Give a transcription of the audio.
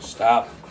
Stop.